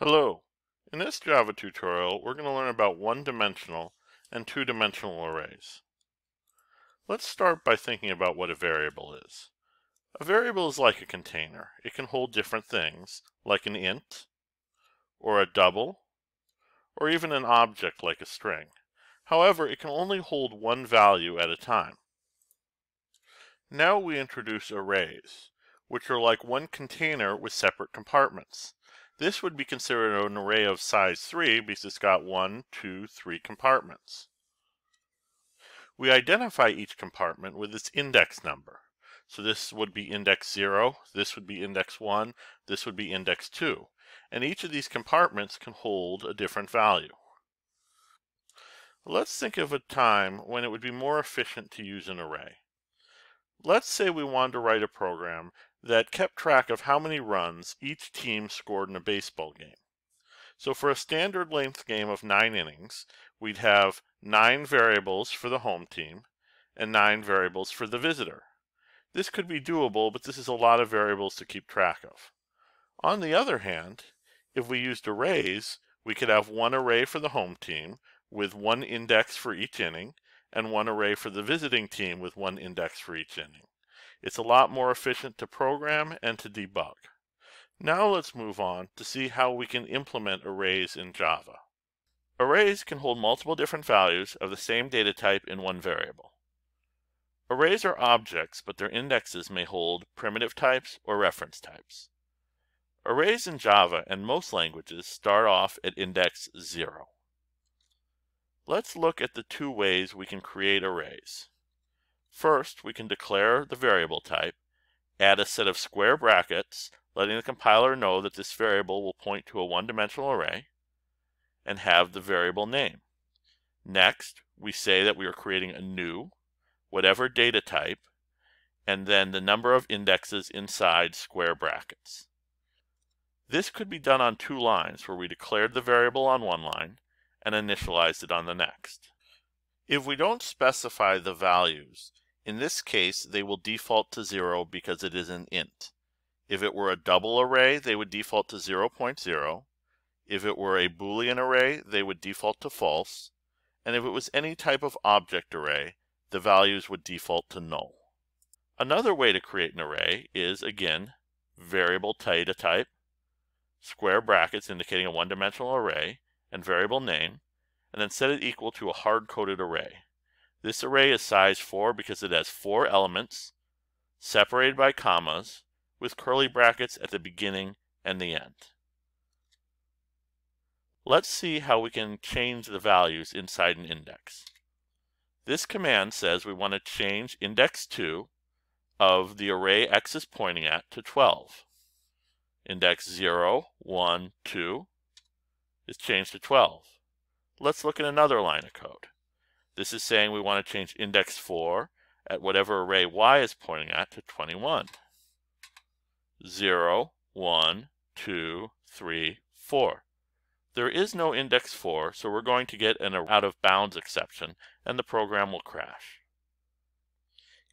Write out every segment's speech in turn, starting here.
Hello. In this Java tutorial, we're going to learn about one-dimensional and two-dimensional arrays. Let's start by thinking about what a variable is. A variable is like a container. It can hold different things, like an int, or a double, or even an object like a string. However, it can only hold one value at a time. Now we introduce arrays, which are like one container with separate compartments. This would be considered an array of size 3 because it's got one, two, three compartments. We identify each compartment with its index number. So this would be index 0, this would be index 1, this would be index 2. And each of these compartments can hold a different value. Let's think of a time when it would be more efficient to use an array. Let's say we wanted to write a program that kept track of how many runs each team scored in a baseball game. So for a standard length game of nine innings, we'd have nine variables for the home team and nine variables for the visitor. This could be doable, but this is a lot of variables to keep track of. On the other hand, if we used arrays, we could have one array for the home team with one index for each inning and one array for the visiting team with one index for each inning. It's a lot more efficient to program and to debug. Now let's move on to see how we can implement arrays in Java. Arrays can hold multiple different values of the same data type in one variable. Arrays are objects, but their indexes may hold primitive types or reference types. Arrays in Java and most languages start off at index 0. Let's look at the two ways we can create arrays. First, we can declare the variable type, add a set of square brackets, letting the compiler know that this variable will point to a one-dimensional array, and have the variable name. Next, we say that we are creating a new, whatever data type, and then the number of indexes inside square brackets. This could be done on two lines where we declared the variable on one line and initialized it on the next. If we don't specify the values, in this case, they will default to 0 because it is an int. If it were a double array, they would default to 0.0. If it were a Boolean array, they would default to false. And if it was any type of object array, the values would default to null. Another way to create an array is, again, variable data type, square brackets indicating a one-dimensional array, and variable name, and then set it equal to a hard-coded array. This array is size 4 because it has four elements separated by commas with curly brackets at the beginning and the end. Let's see how we can change the values inside an index. This command says we want to change index 2 of the array x is pointing at to 12. Index 0, 1, 2 is changed to 12. Let's look at another line of code. This is saying we want to change index 4 at whatever array y is pointing at to 21. 0, 1, 2, 3, 4. There is no index 4, so we're going to get an out of bounds exception, and the program will crash.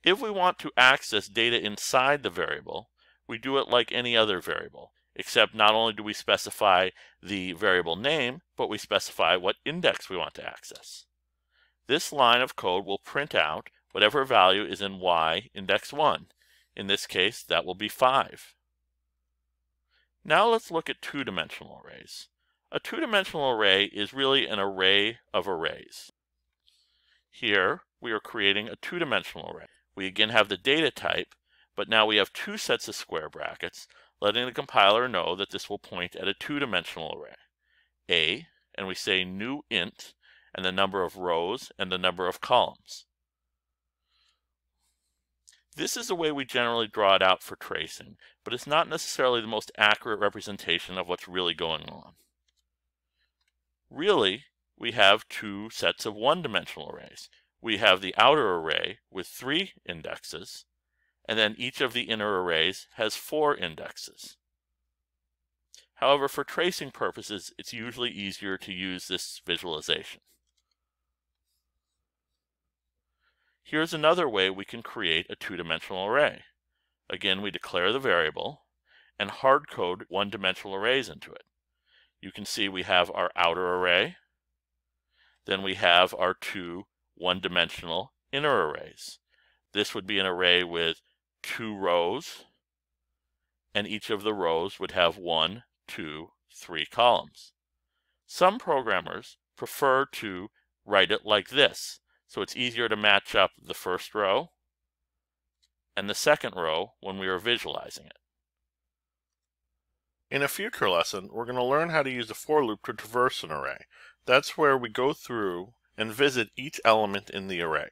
If we want to access data inside the variable, we do it like any other variable, except not only do we specify the variable name, but we specify what index we want to access. This line of code will print out whatever value is in y index 1. In this case, that will be 5. Now let's look at two-dimensional arrays. A two-dimensional array is really an array of arrays. Here, we are creating a two-dimensional array. We again have the data type, but now we have two sets of square brackets, letting the compiler know that this will point at a two-dimensional array. A, and we say new int, and the number of rows and the number of columns. This is the way we generally draw it out for tracing, but it's not necessarily the most accurate representation of what's really going on. Really, we have two sets of one-dimensional arrays. We have the outer array with three indexes, and then each of the inner arrays has four indexes. However, for tracing purposes, it's usually easier to use this visualization. Here's another way we can create a two-dimensional array. Again, we declare the variable and hard-code one-dimensional arrays into it. you can see we have our outer array. Then we have our two one-dimensional inner arrays. This would be an array with two rows, and each of the rows would have one, two, three columns. Some programmers prefer to write it like this, so it's easier to match up the first row and the second row when we are visualizing it. In a future lesson, we're going to learn how to use a for loop to traverse an array. That's where we go through and visit each element in the array.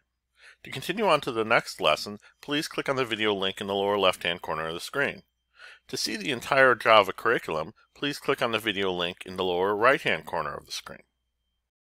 To continue on to the next lesson, please click on the video link in the lower left-hand corner of the screen. To see the entire Java curriculum, please click on the video link in the lower right-hand corner of the screen.